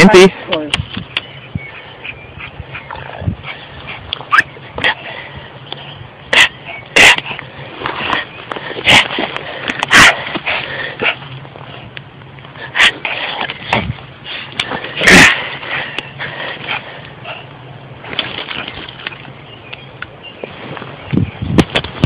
Empty.